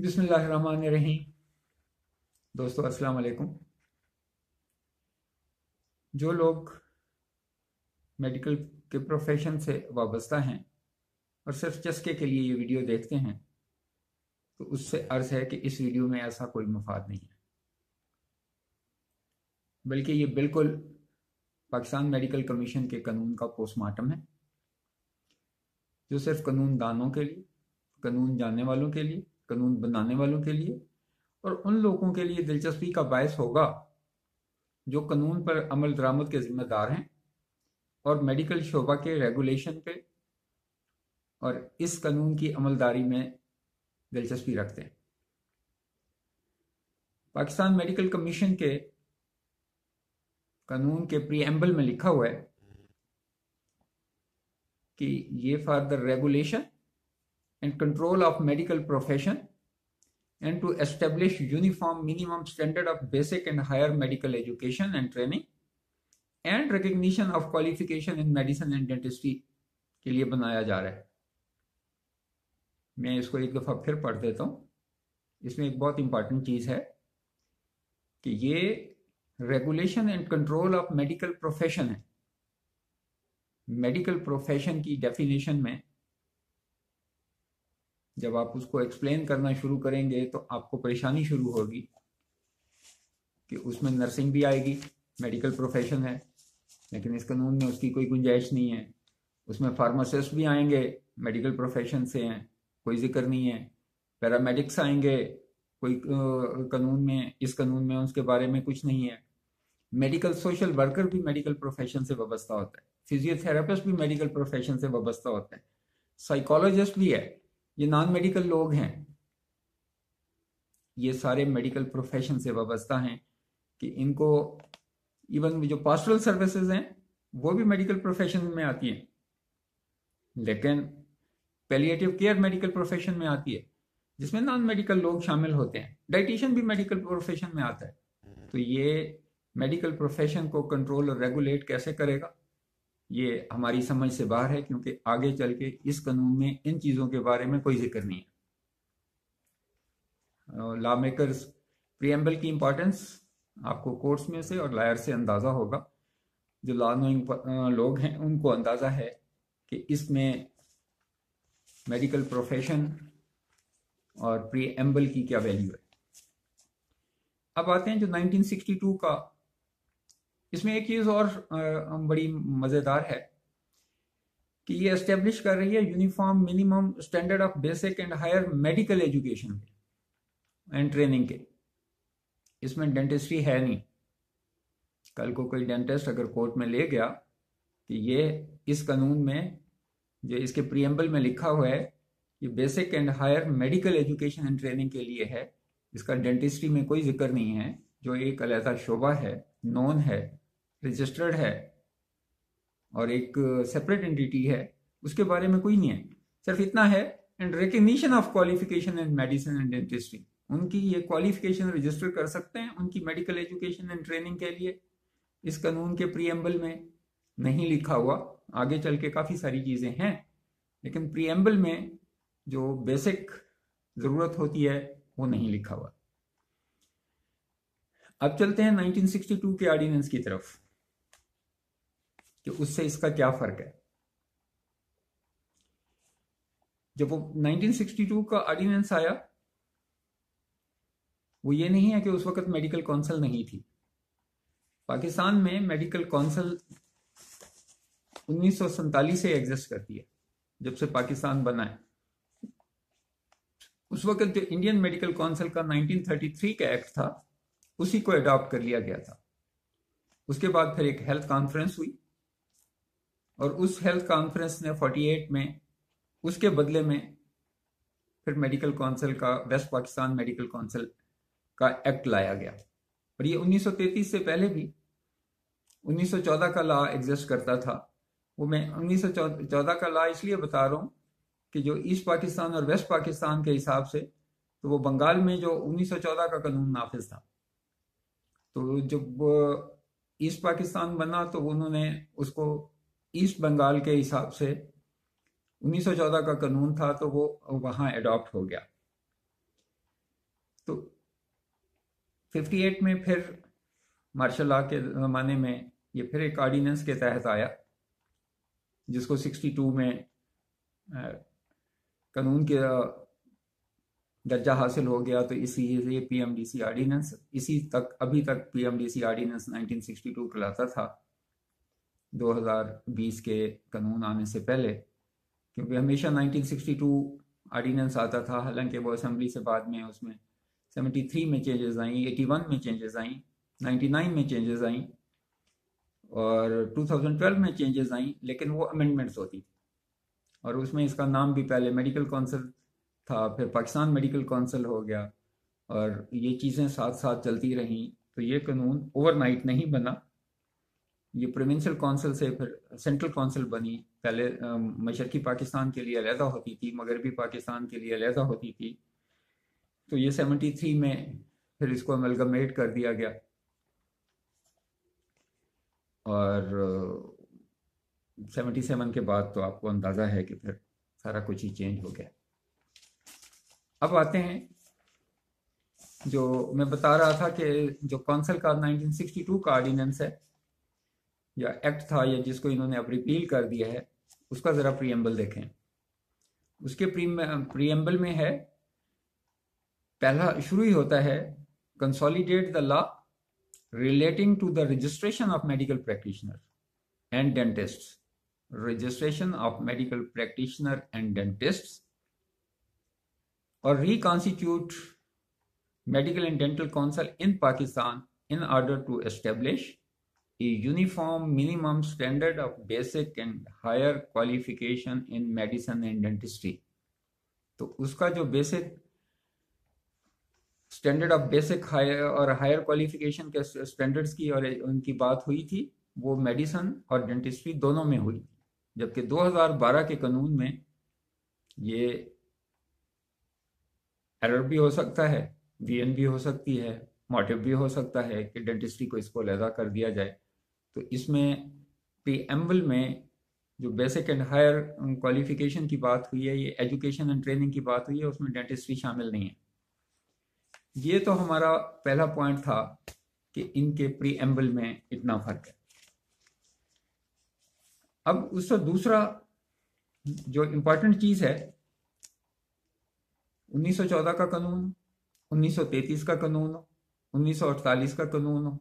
बिस्मिल्लाहिर्रहमानिर्रहीम। दोस्तों अस्सलाम वालेकुम जो लोग मेडिकल के प्रोफेशन से वाबस्ता हैं और सिर्फ़ चस्के के लिए ये वीडियो देखते हैं तो उससे अर्ज़ है कि इस वीडियो में ऐसा कोई मफाद नहीं है। बल्कि ये बिल्कुल पाकिस्तान मेडिकल कमीशन के कानून का पोस्टमार्टम है, जो सिर्फ़ कानून दानों के लिए, कानून जानने वालों के लिए कानून बनाने वालों के लिए और उन लोगों के लिए दिलचस्पी का बायस होगा जो कानून पर अमल दरामद के जिम्मेदार हैं और मेडिकल शोबा के रेगुलेशन पे और इस कानून की अमलदारी में दिलचस्पी रखते हैं। पाकिस्तान मेडिकल कमीशन के कानून के प्रीएम्बल में लिखा हुआ है कि ये for the regulation and control of medical profession and to establish uniform minimum standard of basic and higher medical education and training and recognition of qualification in medicine and dentistry के लिए बनाया जा रहा है मैं इसको एक दफ़ा फिर पढ़ देता हूँ इसमें एक बहुत इंपॉर्टेंट चीज़ है कि ये regulation and control of medical profession है मेडिकल प्रोफेशन की डेफिनेशन में जब आप उसको एक्सप्लेन करना शुरू करेंगे तो आपको परेशानी शुरू होगी कि उसमें नर्सिंग भी आएगी मेडिकल प्रोफेशन है, लेकिन इस कानून में उसकी कोई गुंजाइश नहीं है। उसमें फार्मासिस्ट भी आएँगे मेडिकल प्रोफेशन से हैं, कोई ज़िक्र नहीं है। पैरामेडिक्स आएँगे, कोई कानून में, इस कानून में उसके बारे में कुछ नहीं है। मेडिकल सोशल वर्कर भी मेडिकल प्रोफेशन से वाबस्ता होता है। फिजियोथेरापिस्ट भी मेडिकल प्रोफेशन से वाबस्ता होता है। साइकोलॉजिस्ट भी है। ये नॉन मेडिकल लोग हैं। ये सारे मेडिकल प्रोफेशन से वाबस्ता हैं कि इनको इवन जो पास्टरल सर्विसेज़ हैं, वो भी मेडिकल प्रोफेशन में आती हैं। लेकिन पेलिएटिव केयर मेडिकल प्रोफेशन में आती है, जिसमें नॉन मेडिकल लोग शामिल होते हैं। डाइटिशियन भी मेडिकल प्रोफेशन में आता है। तो ये मेडिकल प्रोफेशन को कंट्रोल और रेगुलेट कैसे करेगा? ये हमारी समझ से बाहर है, क्योंकि आगे चल के इस कानून में, इन चीज़ों के बारे में कोई ज़िक्र नहीं है। लॉ मेकर्स प्रियम्बल की इंपॉर्टेंस आपको कोर्ट्स में से और लायर से अंदाज़ा होगा। जो लॉ नोइंग लोग हैं, उनको अंदाज़ा है कि इसमें मेडिकल प्रोफेशन और प्रियम्बल की क्या वैल्यू है। अब आते हैं जो 1962 का इसमें एक चीज़ और बड़ी मज़ेदार है कि ये एस्टेब्लिश कर रही है uniform minimum standard of basic and higher medical education and training के। इसमें डेंटिस्ट्री है नहीं। कल को कोई डेंटिस्ट अगर कोर्ट में ले गया कि ये इस कानून में, जो इसके प्रियम्बल में लिखा हुआ है ये basic and higher medical education and training के लिए है, इसका डेंटिस्ट्री में कोई ज़िक्र नहीं है। जो एक अलहदा शोबा है नॉन है रजिस्टर्ड है और एक सेपरेट एंटिटी है, उसके बारे में कोई नहीं है। सिर्फ़ इतना है and recognition of qualification in medicine and dentistry उनकी ये क्वालिफिकेशन रजिस्टर कर सकते हैं, उनकी मेडिकल एजुकेशन एंड ट्रेनिंग के लिए। इस कानून के प्रीएम्बल में नहीं लिखा हुआ। आगे चल के काफ़ी सारी चीज़ें हैं, लेकिन प्रीएम्बल में जो बेसिक ज़रूरत होती है, वो नहीं लिखा हुआ। अब चलते हैं 1962 के ऑर्डिनेंस की तरफ़। कि उससे इसका क्या फ़र्क है? जब वो 1962 का ऑर्डिनेंस आया, वो ये नहीं है कि उस वक्त मेडिकल काउंसिल नहीं थी। पाकिस्तान में मेडिकल काउंसिल उन्नीस से एग्जिस्ट करती है, जब से पाकिस्तान बना है। उस वक्त जो इंडियन मेडिकल काउंसिल का 1933 का एक्ट था, उसी को अडॉप्ट कर लिया गया था। उसके बाद फिर एक हेल्थ कॉन्फ्रेंस हुई। और उस हेल्थ कॉन्फ्रेंस ने 48 में, उसके बदले में फिर मेडिकल काउंसिल का वेस्ट पाकिस्तान मेडिकल काउंसिल का एक्ट लाया गया। और ये 1933 से पहले भी 1914 का लॉ एग्जिस्ट करता था। वो मैं 1914 का लॉ इसलिए बता रहा हूँ कि जो ईस्ट पाकिस्तान और वेस्ट पाकिस्तान के हिसाब से तो वो बंगाल में जो 1914 का कानून नाफिज था। तो जब ईस्ट पाकिस्तान बना तो उन्होंने उसको ईस्ट बंगाल के हिसाब से 1914 का कानून था तो वो वहाँ एडॉप्ट हो गया। तो 58 में फिर मार्शल लॉ के ज़माने में ये फिर एक ऑर्डिनेंस के तहत आया, जिसको 62 में कानून के दर्जा हासिल हो गया। तो इसी ये पीएमडीसी ऑर्डिनेंस इसी तक, अभी तक पीएमडीसी ऑर्डिनेंस 1962 कहलाता था। 2020 के कानून आने से पहले, क्योंकि हमेशा 1962 ऑर्डिनेंस आता था, हालाँकि वो असेंबली से बाद में उसमें 73 में चेंजेस आई 81 में चेंजेस आई 99 में चेंजेस आई और 2012 में चेंजेस आई, लेकिन वो अमेंडमेंट्स होती थी। और उसमें इसका नाम भी पहले मेडिकल काउंसिल था, फिर पाकिस्तान मेडिकल काउंसिल हो गया और ये चीज़ें साथ साथ चलती रहीं तो ये कानून ओवरनाइट नहीं बना। ये प्रोविंशियल काउंसिल से फिर सेंट्रल काउंसिल बनी। पहले मशरकी पाकिस्तान के लिए अलहदा होती थी, मगरबी पाकिस्तान के लिए अलहदा होती थी। तो ये 73 में फिर इसको अमलगमेट कर दिया गया। और सेवेंटी सेवन के बाद तो आपको अंदाज़ा है कि फिर सारा कुछ ही चेंज हो गया। अब आते हैं, जो मैं बता रहा था कि जो कौंसल का 1962 का ऑर्डिनेंस है या एक्ट था या जिसको इन्होंने अब रिपील कर दिया है, उसका जरा प्रियम्बल देखें। उसके प्रियम्बल में है, पहला शुरू ही होता है consolidate the law relating to the registration of medical practitioner and dentist registration of medical practitioner and dentist और reconstitute medical and dental council in Pakistan in order to establish a uniform minimum standard of basic and higher qualification in medicine and dentistry. तो उसका जो basic standard of basic higher और higher qualification के standards की और उनकी बात हुई थी, वो मेडिसन और डेंटिस्ट्री दोनों में हुई। जबकि 2012 के कानून में ये एरर भी हो सकता है वीएन भी हो सकती है मोटिव भी हो सकता है कि डेंटिस्ट्री को इसको लहदा कर दिया जाए। तो इसमें प्री में जो बेसिक एंड हायर क्वालिफिकेशन की बात हुई है, ये एजुकेशन एंड ट्रेनिंग की बात हुई है, उसमें डेंटिस्ट्री शामिल नहीं है। ये तो हमारा पहला पॉइंट था कि इनके प्री में इतना फ़र्क है। अब उसका दूसरा जो इम्पोर्टेंट चीज़ है 1914 का कानून 1933 का कानून 1948 का कानून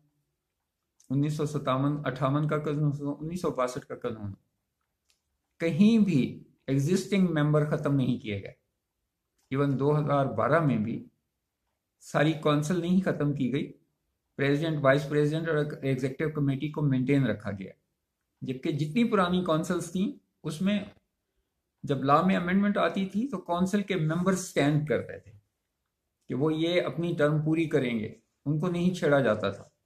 उन्नीस सौ सतावन अट्ठावन का कानून उन्नीस सौ बासठ का कानून कहीं भी एग्जिस्टिंग मेंबर खत्म नहीं किए गए इवन 2012 में भी सारी काउंसिल नहीं खत्म की गई। प्रेसिडेंट वाइस प्रेसिडेंट और एग्जेक्टिव कमेटी को मेंटेन रखा गया। जबकि जितनी पुरानी काउंसिल्स थी, उसमें जब लॉ में अमेंडमेंट आती थी तो काउंसिल के मेंबर्स स्टैंड करते थे कि वो ये अपनी टर्म पूरी करेंगे। उनको नहीं छेड़ा जाता था।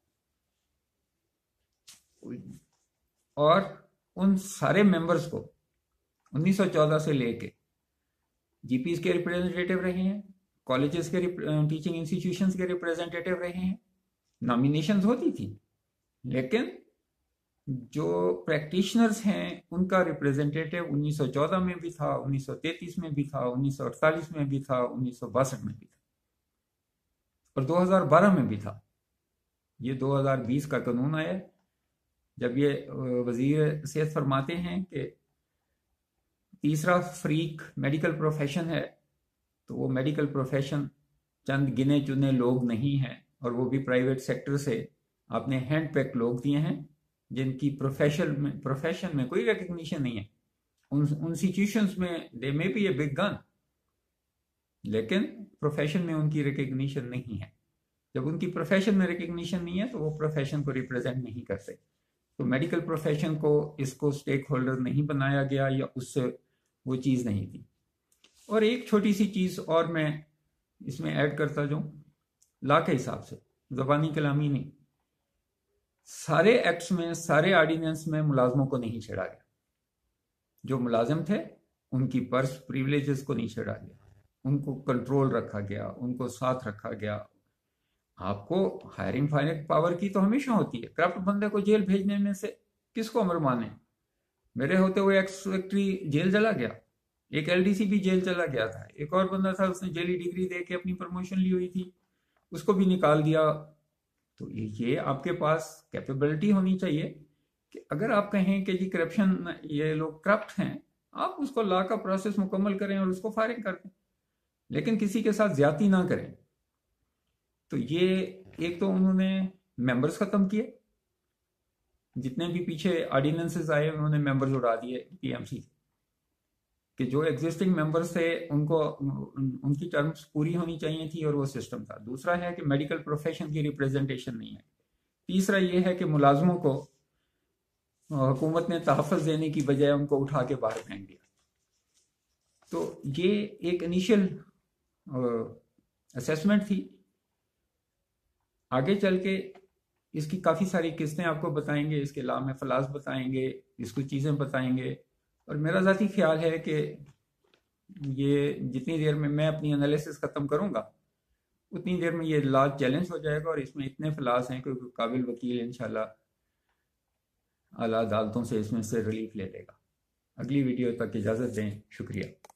और उन सारे मेंबर्स को 1914 से लेके जीपीस के रिप्रेजेंटेटिव रहे हैं कॉलेजेस के टीचिंग इंस्टीट्यूशंस के रिप्रेजेंटेटिव रहे हैं। नॉमिनेशन होती थी, लेकिन जो प्रैक्टिशनर्स हैं, उनका रिप्रेजेंटेटिव 1914 में भी था 1933 में भी था 1948 में भी था, उन्नीस सौ बासठ में भी था और 2012 में भी था। ये 2020 का कानून आया। जब ये वज़ीर सेहत फरमाते हैं कि तीसरा फ्रीक मेडिकल प्रोफेशन है तो वो मेडिकल प्रोफेशन चंद गिने चुने लोग नहीं हैं और वो भी प्राइवेट सेक्टर से आपने हैंड पैक लोग दिए हैं, जिनकी प्रोफेशन में प्रोफेशन में कोई रिकग्निशन नहीं है। उन इंस्टीट्यूशंस में they may be a big gun लेकिन प्रोफेशन में उनकी रिकग्निशन नहीं है। जब उनकी प्रोफेशन में रिकग्निशन नहीं है तो वो प्रोफेशन को रिप्रेजेंट नहीं करते। तो मेडिकल प्रोफेशन को इसको स्टेक होल्डर नहीं बनाया गया या उससे वो चीज़ नहीं थी। और एक छोटी सी चीज़ और मैं इसमें ऐड करता जाऊँ। ला के हिसाब से, जबानी कलामी नहीं। सारे एक्ट्स में, सारे ऑर्डिनेंस में मुलाजमों को नहीं छेड़ा गया। जो मुलाजिम थे, उनकी पर्स प्रिविलेजेस को नहीं छेड़ा गया। उनको कंट्रोल रखा गया, उनको साथ रखा गया आपको हायरिंग फायरिंग पावर की तो हमेशा होती है। करप्ट बंदे को जेल भेजने में से किसको अमर माने? मेरे होते हुए एक्स सेक्रेटरी जेल चला गया। एक एलडीसी भी जेल चला गया था। एक और बंदा था, उसने जेली डिग्री दे के अपनी प्रमोशन ली हुई थी। उसको भी निकाल दिया। तो ये आपके पास कैपेबिलिटी होनी चाहिए कि अगर आप कहें कि जी करप्शन ये लोग करप्ट हैं, आप उसको ला का प्रोसेस मुकम्मल करें और उसको फायरिंग कर दें। लेकिन किसी के साथ ज़्यादा ना करें। तो ये एक तो उन्होंने मेंबर्स खत्म किए। जितने भी पीछे ऑर्डिनेंसेस आए, उन्होंने मेंबर्स उड़ा दिए पीएमसी कि जो एग्जिस्टिंग मेंबर्स थे, उनको उनकी टर्म्स पूरी होनी चाहिए थी और वो सिस्टम था। दूसरा है कि मेडिकल प्रोफेशन की रिप्रेजेंटेशन नहीं है। तीसरा ये है कि मुलाजमों को हुकूमत ने तहफ़ देने की बजाय उनको उठा के बाहर फेंक दिया। तो ये एक इनिशियल असेसमेंट थी। आगे चल के इसकी काफ़ी सारी किस्तें आपको बताएँगे, इसके लाम में फलास बताएँगे, इसको चीज़ें बताएँगे। और मेरा ज़ाती ख्याल है कि ये जितनी देर में मैं अपनी एनालिसिस ख़त्म करूँगा, उतनी देर में ये लाज चैलेंज हो जाएगा और इसमें इतने फलास हैं कि काबिल वकील इन अला अदालतों से इसमें से रिलीफ ले लेगा। अगली वीडियो तक इजाज़त दें, शुक्रिया।